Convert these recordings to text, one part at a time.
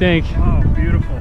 think? Oh, beautiful.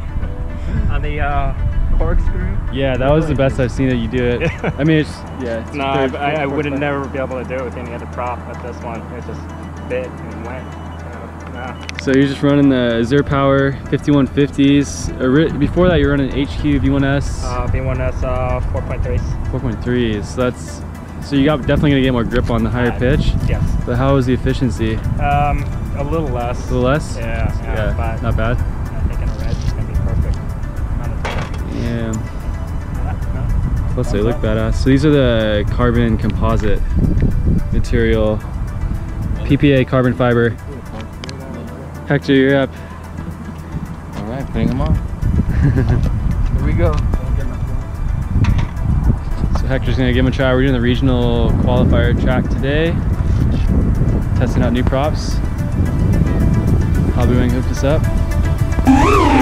On the uh, corkscrew. Yeah, that was the best I've seen that you do it. Yeah. I mean, it's yeah. It's No, I, I, I would have never be able to do it with any other prop, but this one, it just bit and went. So, nah. So you're just running the Azure Power 5150s. Before that, you're running HQ V1S Uh, V1S uh, 4.3s. 4.3s. So that's so you got definitely gonna get more grip on the higher Uh, pitch. Yes. But how was the efficiency? Um, a little less. A little less? Yeah, yeah, but not bad. I think in a red it's gonna be perfect. Amount of. Yeah. No? Plus they look up. badass. So these are the carbon composite material. PPA carbon fiber. Hector, you're up. All right, putting them on. Here we go. So Hector's gonna give him a try. We're doing the regional qualifier track today. Testing out new props. Hobbywing hooked us up.